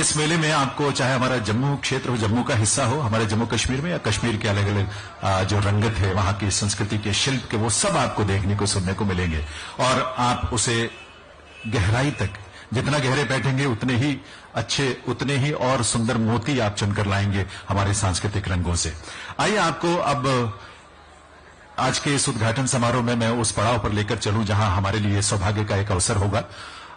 इस मेले में आपको, चाहे हमारा जम्मू क्षेत्र हो, जम्मू का हिस्सा हो, हमारे जम्मू कश्मीर में या कश्मीर के अलग अलग जो रंगत है, वहाँ की संस्कृति के शिल्प के, वो सब आपको देखने को, सुनने को मिलेंगे। और आप उसे गहराई तक, जितना गहरे बैठेंगे, उतने ही अच्छे, उतने ही और सुंदर मोती आप चुनकर लाएँगे हमारे सांस्कृतिक रंगों से। आइए आपको अब, आज के इस उद्घाटन समारोह में मैं उस पड़ाव पर लेकर चलूँ, जहाँ हमारे लिए सौभाग्य का एक अवसर होगा।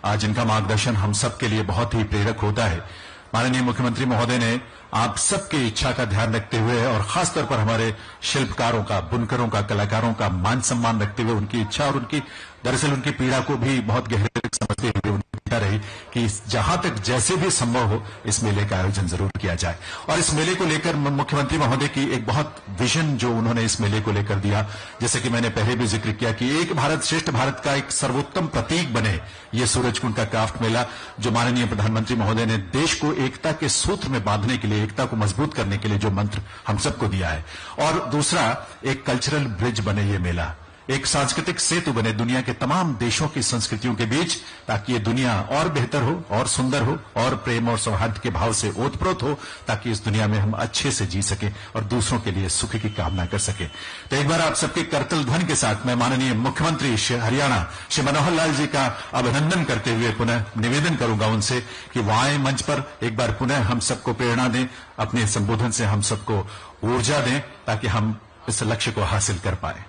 जिनका मार्गदर्शन हम सबके लिए बहुत ही प्रेरक होता है। माननीय मुख्यमंत्री महोदय ने आप सबकी इच्छा का ध्यान रखते हुए और खासतौर पर हमारे शिल्पकारों का, बुनकरों का, कलाकारों का मान सम्मान रखते हुए उनकी इच्छा और उनकी दरअसल उनकी पीड़ा को भी बहुत गहरे समझते हुए उनकी रही कि जहाँ तक जैसे भी संभव हो, इस मेले का आयोजन ज़रूर किया जाए। और इस मेले को लेकर मुख्यमंत्री महोदय की एक बहुत विजन जो उन्होंने इस मेले को लेकर दिया, जैसे कि मैंने पहले भी ज़िक्र किया कि एक भारत श्रेष्ठ भारत का एक सर्वोत्तम प्रतीक बने ये सूरजकुंड का क्राफ्ट मेला, जो माननीय प्रधानमंत्री महोदय ने देश को एकता के सूत्र में बांधने के लिए, एकता को मज़बूत करने के लिए जो मंत्र हम सबको दिया है। और दूसरा, एक कल्चरल ब्रिज बने ये मेला। एक सांस्कृतिक सेतु बने दुनिया के तमाम देशों की संस्कृतियों के बीच, ताकि ये दुनिया और बेहतर हो, और सुंदर हो, और प्रेम और सौहार्द के भाव से ओतप्रोत हो, ताकि इस दुनिया में हम अच्छे से जी सके और दूसरों के लिए सुख की कामना कर सके। तो एक बार आप सबके करतल ध्वन के साथ मैं माननीय मुख्यमंत्री श्री हरियाणा, श्री मनोहर लाल जी का अभिनंदन करते हुए पुनः निवेदन करूँगा उनसे कि वो आए मंच पर एक बार पुनः हम सबको प्रेरणा दें, अपने संबोधन से हम सबको ऊर्जा दें, ताकि हम इस लक्ष्य को हासिल कर पाए।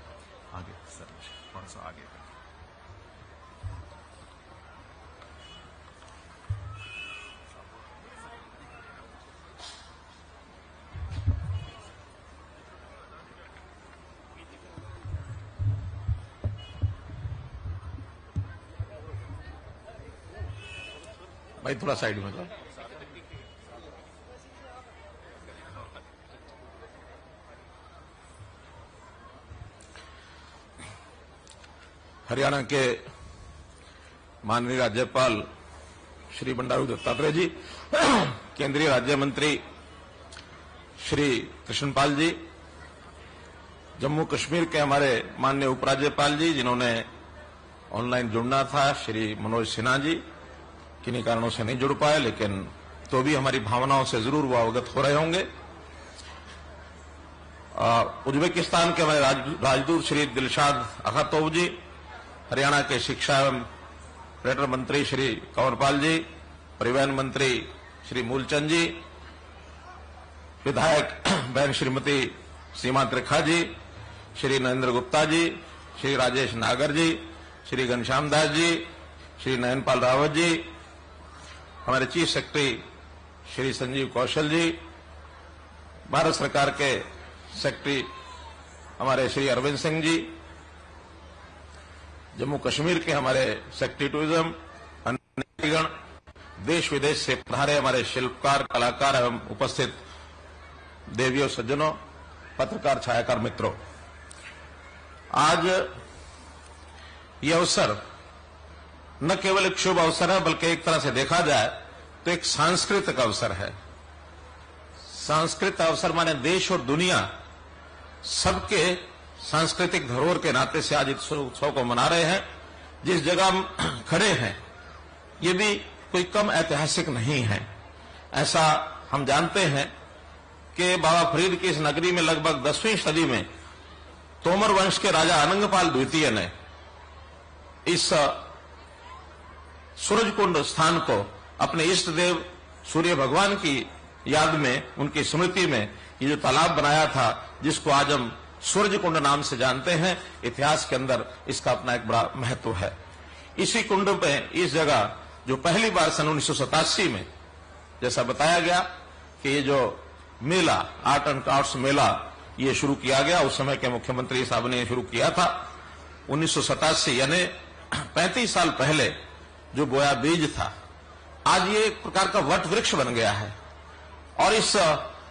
भाई, थोड़ा साइड में जाओ। हरियाणा के माननीय राज्यपाल श्री बंडारू दत्तात्रेय जी, केंद्रीय राज्य मंत्री श्री कृष्णपाल जी जम्मू कश्मीर के हमारे माननीय उपराज्यपाल जी, जिन्होंने ऑनलाइन जुड़ना था, श्री मनोज सिन्हा जी किन्हीं कारणों से नहीं जुड़ पाए लेकिन तो भी हमारी भावनाओं से ज़रूर वो अवगत हो रहे होंगे। उज्बेकिस्तान के हमारे राज, राजदूत श्री दिलशाद अखातोव जी हरियाणा के शिक्षा एवं पर्यटन मंत्री श्री कंवरपाल जी परिवहन मंत्री श्री मूलचंद जी विधायक बहन श्रीमती सीमा त्रिखा जी श्री नरेंद्र गुप्ता जी श्री राजेश नागर जी श्री घनश्याम दास जी श्री नयनपाल रावत जी हमारे चीफ सेक्रेटरी श्री संजीव कौशल जी, भारत सरकार के सेक्रेटरी हमारे श्री अरविंद सिंह जी, जम्मू कश्मीर के हमारे सेक्रेटरी टूरिज़्म अन्यगण देश विदेश से पधारे हमारे शिल्पकार, कलाकार एवं उपस्थित देवियों, सज्जनों, पत्रकार, छायाकार मित्रों। आज ये अवसर न केवल एक शुभ अवसर है, बल्कि एक तरह से देखा जाए तो एक सांस्कृतिक अवसर है। सांस्कृतिक अवसर माने देश और दुनिया, सबके सांस्कृतिक धरोहर के नाते से आज इस उत्सव को मना रहे हैं। जिस जगह हम खड़े हैं, ये भी कोई कम ऐतिहासिक नहीं है। ऐसा हम जानते हैं कि बाबा फरीद की इस नगरी में लगभग दसवीं सदी में तोमर वंश के राजा अनंगपाल द्वितीय ने इस सूरजकुंड स्थान को अपने इष्ट देव सूर्य भगवान की याद में, उनकी स्मृति में ये जो तालाब बनाया था, जिसको आज हम सूर्य कुंड नाम से जानते हैं, इतिहास के अंदर इसका अपना एक बड़ा महत्व है। इसी कुंड पे, इस जगह, जो पहली बार सन उन्नीस सौ सतासी में, जैसा बताया गया कि ये जो मेला, आर्ट एंड क्राफ्ट मेला, ये शुरू किया गया, उस समय के मुख्यमंत्री साहब ने शुरू किया था। उन्नीस सौ सतासी, यानी पैंतीस साल पहले जो बोया बीज था। आज ये एक प्रकार का वट वृक्ष बन गया है। और इस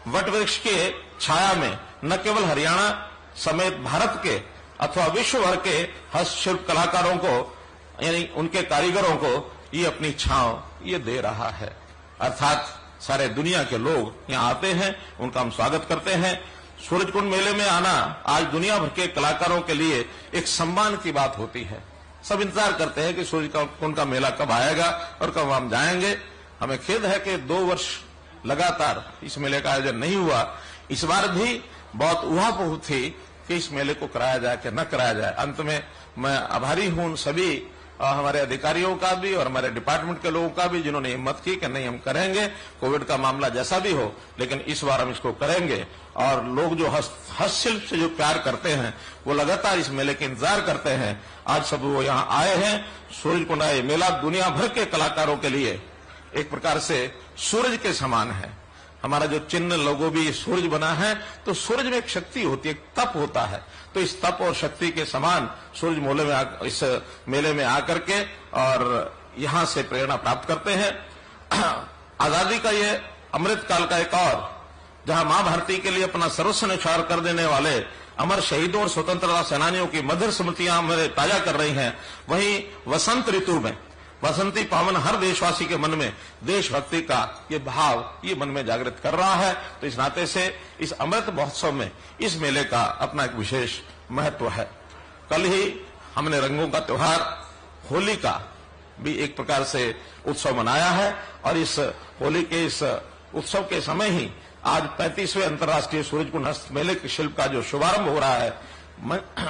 वट वृक्ष के छाया में न केवल हरियाणा समेत भारत के अथवा विश्व भर के हस्तशिल्प कलाकारों को, यानी उनके कारीगरों को ये अपनी छांव ये दे रहा है। अर्थात सारे दुनिया के लोग यहाँ आते हैं, उनका हम स्वागत करते हैं। सूरजकुंड मेले में आना आज दुनिया भर के कलाकारों के लिए एक सम्मान की बात होती है। सब इंतज़ार करते हैं कि सूर्य का कुंड का मेला कब आएगा और कब हम जाएँगे। हमें खेद है कि दो वर्ष लगातार इस मेले का आयोजन नहीं हुआ। इस बार भी बहुत उहापोह थी कि इस मेले को कराया जाए कि न कराया जाए। अंत में मैं आभारी हूँ उन सभी हमारे अधिकारियों का भी और हमारे डिपार्टमेंट के लोगों का भी जिन्होंने हिम्मत की कि नहीं हम करेंगे। कोविड का मामला जैसा भी हो, लेकिन इस बार हम इसको करेंगे। और लोग जो हस्तशिल्प से जो प्यार करते हैं वो लगातार इस मेले के इंतज़ार करते हैं। आज सब वो यहाँ आए हैं सूरज कुंडा ये मेला दुनिया भर के कलाकारों के लिए एक प्रकार से सूरज के समान है। हमारा जो चिन्ह लोगो भी सूरज बना है तो सूरज में एक शक्ति होती है एक तप होता है। तो इस तप और शक्ति के समान सूरज मोले में आ, इस मेले में आकर के और यहाँ से प्रेरणा प्राप्त करते हैं। आज़ादी का ये अमृत काल का एक और जहाँ माँ भारती के लिए अपना सर्वस्व निछार कर देने वाले अमर शहीदों और स्वतंत्रता सेनानियों की मधुर स्मृतियाँ हमें ताज़ा कर रही हैं, वहीं वसंत ऋतु में, वसंती पावन हर देशवासी के मन में, देशभक्ति का ये भाव, ये मन में जागृत कर रहा है। तो इस नाते से, इस अमृत महोत्सव में, इस मेले का अपना एक विशेष महत्व है। कल ही हमने रंगों का त्योहार, होली का भी एक प्रकार से उत्सव मनाया है, और इस होली के इस उत्सव के समय ही आज 35वें अंतर्राष्ट्रीय सूरज कुंड हस्त मेले के शिल्प का जो शुभारंभ हो रहा है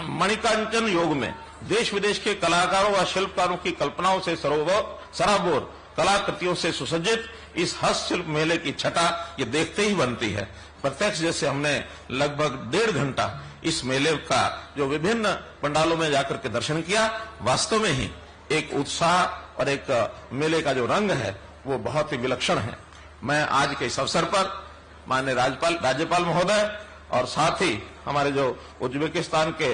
मणिकांचन योग में देश विदेश के कलाकारों व शिल्पकारों की कल्पनाओं से सराबोर, कलाकृतियों से सुसज्जित इस हस्तशिल्प मेले की छटा ये देखते ही बनती है। प्रत्यक्ष जैसे हमने लगभग डेढ़ घंटा इस मेले का जो विभिन्न पंडालों में जाकर के दर्शन किया, वास्तव में ही एक उत्साह और एक मेले का जो रंग है, वो बहुत ही विलक्षण है। मैं आज के इस अवसर पर माननीय राज्यपाल राज्यपाल महोदय और साथ ही हमारे जो उज्बेकिस्तान के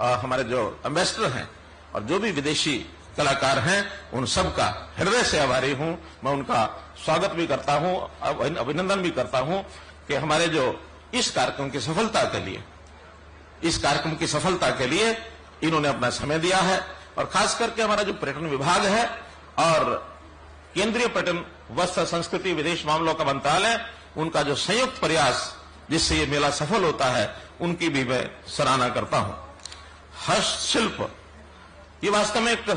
अ, हमारे जो एम्बेसडर हैं और जो भी विदेशी कलाकार हैं उन सब का हृदय से आभारी हूँ। मैं उनका स्वागत भी करता हूँ अभिनंदन भी करता हूँ कि हमारे जो इस कार्यक्रम की सफलता के लिए इस कार्यक्रम की सफलता के लिए इन्होंने अपना समय दिया है और खास करके हमारा जो पर्यटन विभाग है और केंद्रीय पर्यटन वस्त्र संस्कृति विदेश मामलों का मंत्रालय उनका जो संयुक्त प्रयास जिससे ये मेला सफल होता है, उनकी भी मैं सराहना करता हूँ। हस्तशिल्प ये वास्तव में एक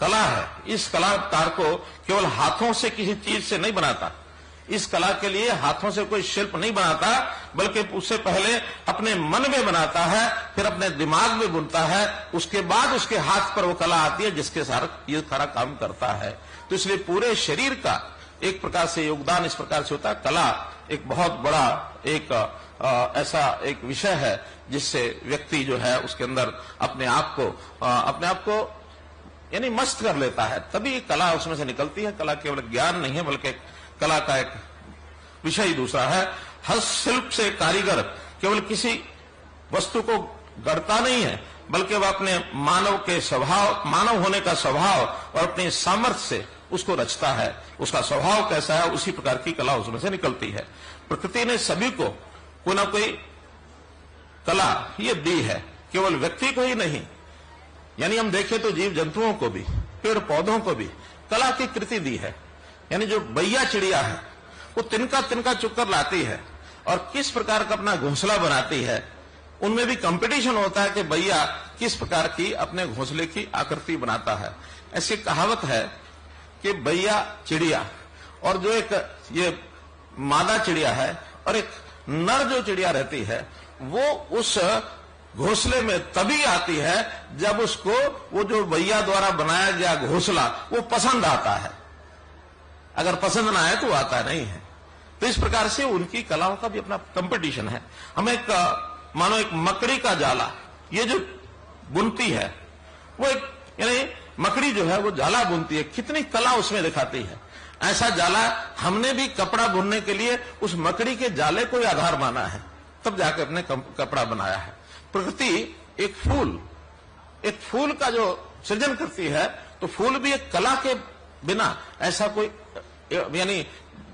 कला है। इस कलाकार को केवल हाथों से किसी चीज़ से नहीं बनाता। इस कला के लिए हाथों से कोई शिल्प नहीं बनाता, बल्कि उससे पहले अपने मन में बनाता है, फिर अपने दिमाग में बुनता है, उसके बाद उसके हाथ पर वो कला आती है, जिसके सारा ये सारा काम करता है। तो इसलिए पूरे शरीर का एक प्रकार से योगदान इस प्रकार से होता है। कला एक बहुत बड़ा एक अ, ऐसा एक विषय है जिससे व्यक्ति जो है उसके अंदर अपने आप को अपने आप को यानी मस्त कर लेता है। तभी कला उसमें से निकलती है। कला केवल ज्ञान नहीं है बल्कि कला का एक विषय ही दूसरा है। हस्तशिल्प से कारीगर केवल किसी वस्तु को गढ़ता नहीं है बल्कि वह अपने मानव के स्वभाव मानव होने का स्वभाव और अपने सामर्थ्य से उसको रचता है, उसका स्वभाव कैसा है, उसी प्रकार की कला उसमें से निकलती है। प्रकृति ने सभी को कोई ना कोई कला ये दी है, केवल व्यक्ति को ही नहीं। यानी हम देखें तो जीव जंतुओं को भी पेड़ पौधों को भी कला की कृति दी है। यानी जो बैया चिड़िया है, वो तिनका तिनका चुक्कर लाती है और किस प्रकार का अपना घोंसला बनाती है, उनमें भी कंपटीशन होता है कि भैया किस प्रकार की अपने घोंसले की आकृति बनाता है। ऐसी कहावत है कि भैया चिड़िया। और जो एक ये मादा चिड़िया है और एक नर जो चिड़िया रहती है, वो उस घोसले में तभी आती है जब उसको वो जो भैया द्वारा बनाया गया घोसला, वो पसंद आता है। अगर पसंद ना आए तो आता नहीं है। तो इस प्रकार से उनकी कलाओं का भी अपना कंपटीशन है। हमें एक, मानो एक मकड़ी का जाला, ये जो बुनती है, वो एक, यानी मकड़ी जो है वो जाला बुनती है, कितनी कला उसमें दिखाती है। ऐसा जाला हमने भी कपड़ा बुनने के लिए उस मकड़ी के जाले को आधार माना है। तब जाकर अपने कपड़ा बनाया है। प्रकृति एक फूल एक फूल का जो सृजन करती है तो फूल भी एक कला के बिना ऐसा कोई, यानी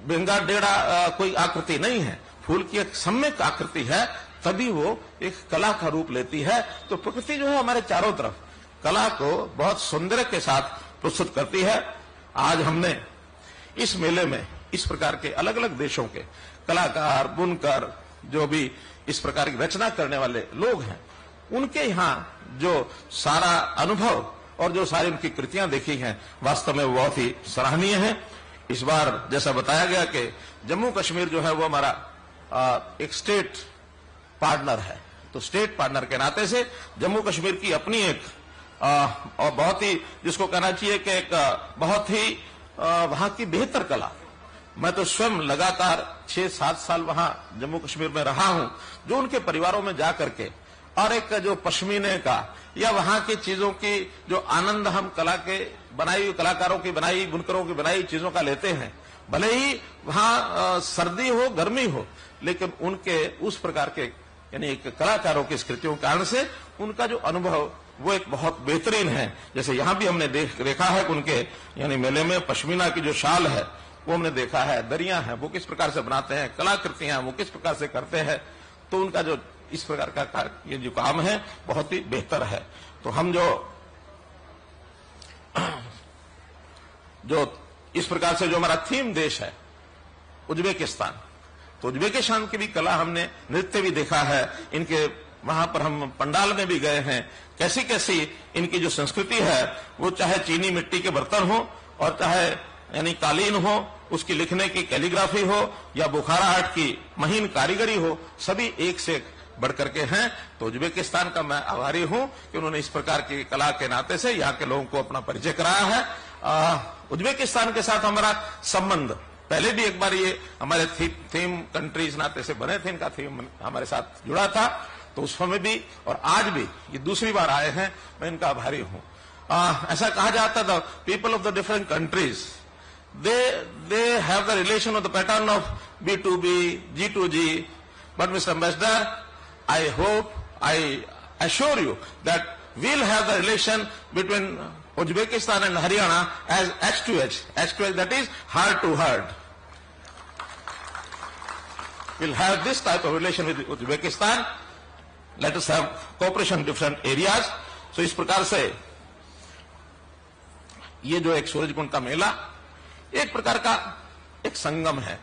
बिंगा डेढ़ा कोई आकृति नहीं है। फूल की एक सम्यक आकृति है, तभी वो एक कला का रूप लेती है। तो प्रकृति जो है हमारे चारों तरफ़। कला को बहुत सौंदर्य के साथ प्रस्तुत करती है। आज हमने इस मेले में इस प्रकार के अलग अलग देशों के कलाकार, बुनकर, जो भी इस प्रकार की रचना करने वाले लोग हैं, उनके यहाँ जो सारा अनुभव और जो सारी उनकी कृतियाँ देखी हैं, वास्तव में बहुत ही सराहनीय है। इस बार जैसा बताया गया कि जम्मू कश्मीर जो है वो हमारा एक स्टेट पार्टनर है। तो स्टेट पार्टनर के नाते से जम्मू कश्मीर की अपनी एक आ, और बहुत ही जिसको कहना चाहिए कि एक बहुत ही वहाँ की बेहतर कला। मैं तो स्वयं लगातार छह सात साल वहाँ जम्मू कश्मीर में रहा हूँ जो उनके परिवारों में जा करके और एक जो पश्मीने का या वहाँ की चीज़ों की जो आनंद हम कला के बनाई हुई कलाकारों की बनाई बुनकरों की बनाई चीज़ों का लेते हैं। भले ही वहाँ सर्दी हो गर्मी हो लेकिन उनके उस प्रकार के यानी कलाकारों की स्कृतियों के कारण से उनका जो अनुभव वो एक बहुत बेहतरीन है। जैसे यहाँ भी हमने देख, देखा है कि उनके, यानी मेले में पश्मीना की जो शाल है, वो हमने देखा है। दरिया है, वो किस प्रकार से बनाते हैं, कलाकृतियाँ वो किस प्रकार से करते हैं तो उनका जो इस प्रकार का ये जो काम है, बहुत ही बेहतर है। तो हम जो जो इस प्रकार से जो हमारा थीम देश है, उज्बेकिस्तान। तो उज्बेकिस्तान की भी कला हमने नृत्य भी देखा है, इनके वहाँ पर हम पंडाल में भी गए हैं। कैसी कैसी इनकी जो संस्कृति है वो चाहे चीनी मिट्टी के बर्तन हो और चाहे यानी कालीन हो उसकी लिखने की कैलीग्राफी हो या बुखाराहट की महीन कारीगरी हो सभी एक से बढ़ करके हैं। तो उज्बेकिस्तान का मैं आभारी हूँ कि उन्होंने इस प्रकार की कला के नाते से यहाँ के लोगों को अपना परिचय कराया है। उज्बेकिस्तान के साथ हमारा संबंध पहले भी एक बार ये हमारे थी, थीम कंट्रीज़ नाते से बने थे इनका थीम हमारे साथ जुड़ा था। तो उस समय भी और आज भी ये दूसरी बार आए हैं मैं इनका आभारी हूँ। आ, ऐसा कहा जाता था people of the different countries they they have the relation of the pattern of B to B G to G but mister ambassador I hope I assure you that we'll have the relation between Uzbekistan and Haryana as H to H H to H that is heart to heart will have this type of relation with Uzbekistan Us have cooperation in different areas. So, इस प्रकार से ये जो एक सूरज कुंड का मेला, एक प्रकार का एक संगम है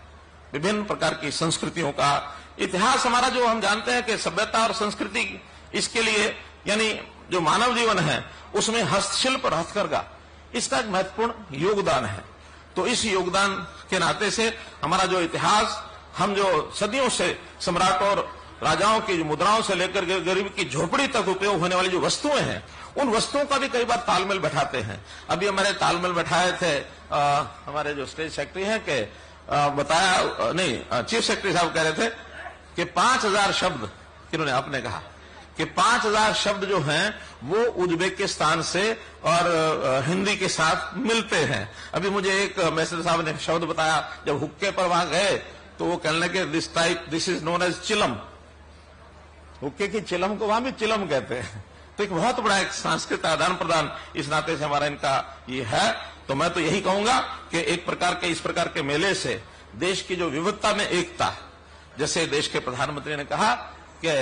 विभिन्न प्रकार की संस्कृतियों का इतिहास हमारा जो हम जानते हैं कि सभ्यता और संस्कृति इसके लिए, यानी जो मानव जीवन है, उसमें हस्तशिल्प और हथकरघा इसका एक महत्वपूर्ण योगदान है तो इस योगदान के नाते से हमारा जो इतिहास, हम जो सदियों से सम्राट और राजाओं की मुद्राओं से लेकर गरीब की झोपड़ी तक उपयोग होने वाली जो वस्तुएँ हैं उन वस्तुओं का भी कई बार तालमेल बैठाते हैं। अभी हमारे तालमेल बैठाए थे आ, हमारे जो स्टेट सेक्रेटरी हैं कि बताया नहीं चीफ सेक्रेटरी साहब कह रहे थे कि पाँच हज़ार शब्द किन्होंने आपने कहा कि पाँच हज़ार शब्द जो हैं वो उज्बेकिस्तान से और हिंदी के साथ मिलते हैं। अभी मुझे एक मैसेज साहब ने शब्द बताया जब हुक्के पर वहाँ गए तो वो कहने लगे this type this is known as chillum. हुक्के की चिलम को वहाँ भी चिलम कहते हैं। तो एक बहुत बड़ा एक सांस्कृतिक आदान प्रदान इस नाते से हमारा इनका ये है। तो मैं तो यही कहूँगा कि एक प्रकार के, इस प्रकार के मेले से देश की जो विविधता में एकता, जैसे देश के प्रधानमंत्री ने कहा कि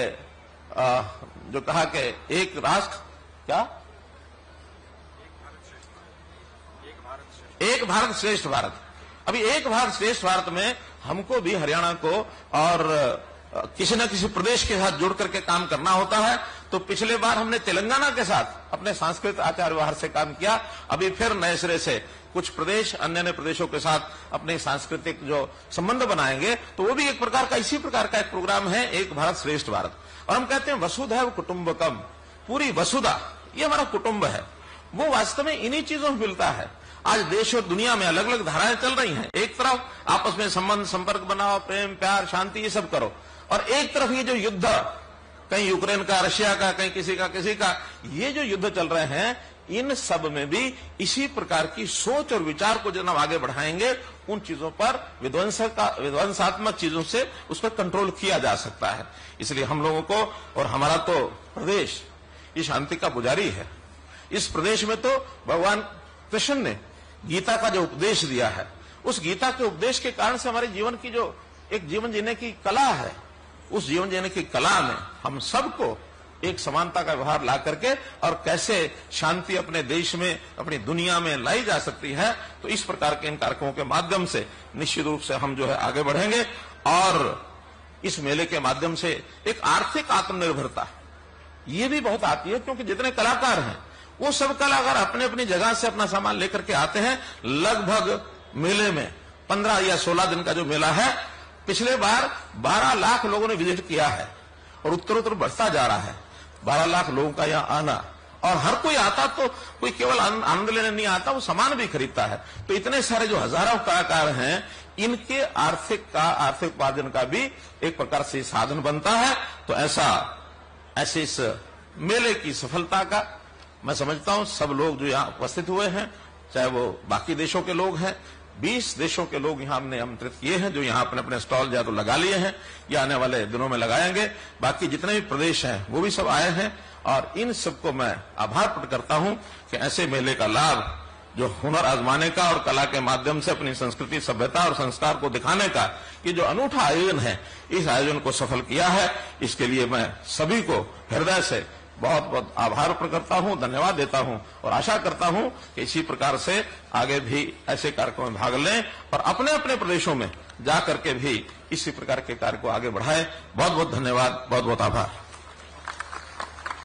जो कहा कि एक राष्ट्र, क्या? एक भारत श्रेष्ठ भारत। अभी एक भारत श्रेष्ठ भारत में हमको भी हरियाणा को और किसी न किसी प्रदेश के साथ जुड़ करके काम करना होता है तो पिछले बार हमने तेलंगाना के साथ अपने सांस्कृतिक आचार व्यवहार से काम किया, अभी फिर नए सिरे से कुछ प्रदेश अन्य अन्य प्रदेशों के साथ अपने सांस्कृतिक जो संबंध बनाएँगे तो वो भी एक प्रकार का, इसी प्रकार का एक प्रोग्राम है, एक भारत श्रेष्ठ भारत। और हम कहते हैं वसुधैव कुटुंबकम, पूरी वसुधा, ये हमारा कुटुंब है। वो वास्तव में इन्हीं चीज़ों में मिलता है। आज देश और दुनिया में अलग अलग धाराएँ चल रही हैं। एक तरफ़ आपस में संबंध, संपर्क बनाओ, प्रेम, प्यार, शांति, ये सब करो। और एक तरफ़ ये जो युद्ध, कहीं यूक्रेन का, रशिया का, कहीं किसी का किसी का, ये जो युद्ध चल रहे हैं, इन सब में भी इसी प्रकार की सोच और विचार को जब हम आगे बढ़ाएँगे, उन चीज़ों पर विध्वंस का विध्वंसात्मक चीज़ों से उस पर कंट्रोल किया जा सकता है। इसलिए हम लोगों को, और हमारा तो प्रदेश, ये शांति का पुजारी है। इस प्रदेश में तो भगवान कृष्ण ने गीता का जो उपदेश दिया है, उस गीता के उपदेश के कारण से हमारे जीवन की जो, एक जीवन जीने की कला है उस जीवन जीने की कला में हम सबको एक समानता का व्यवहार ला करके और कैसे शांति अपने देश में, अपनी दुनिया में लाई जा सकती है तो इस प्रकार के इन कार्यक्रमों के माध्यम से निश्चित रूप से हम जो है आगे बढ़ेंगे और इस मेले के माध्यम से एक आर्थिक आत्मनिर्भरता ये भी बहुत आती है, क्योंकि जितने कलाकार हैं, वो सब कलाकार अपने अपनी जगह से अपना सामान लेकर के आते हैं, लगभग मेले में पंद्रह या सोलह दिन का जो मेला है पिछले बार बारह लाख लोगों ने विज़िट किया है और उत्तर उत्तर बढ़ता जा रहा है। बारह लाख लोगों का यहाँ आना और हर कोई आता तो कोई केवल आनंद लेने नहीं आता, वो सामान भी खरीदता है। तो इतने सारे जो हज़ारों कलाकार हैं, इनके आर्थिक का, आर्थिक उपार्जन का भी एक प्रकार से साधन बनता है। तो ऐसा, ऐसे इस मेले की सफलता का मैं समझता हूँ, सब लोग जो यहाँ उपस्थित हुए हैं, चाहे वो बाकी देशों के लोग हैं 20 देशों के लोग यहाँ हमने आमंत्रित किए हैं, जो यहाँ अपने अपने स्टॉल या तो लगा लिए हैं, या आने वाले दिनों में लगाएँगे। बाकी जितने भी प्रदेश हैं, वो भी सब आए हैं। और इन सबको मैं आभार प्रकट करता हूँ कि ऐसे मेले का लाभ, जो हुनर आजमाने का और कला के माध्यम से अपनी संस्कृति, सभ्यता और संस्कार को दिखाने का, ये जो अनूठा आयोजन है, इस आयोजन को सफल किया है। इसके लिए मैं सभी को हृदय से बहुत बहुत आभार करता हूँ, धन्यवाद देता हूँ और आशा करता हूँ कि इसी प्रकार से आगे भी ऐसे कार्यक्रम में भाग लें और अपने अपने प्रदेशों में जा करके भी इसी प्रकार के कार्य को आगे बढ़ाएँ। बहुत बहुत धन्यवाद, बहुत बहुत आभार।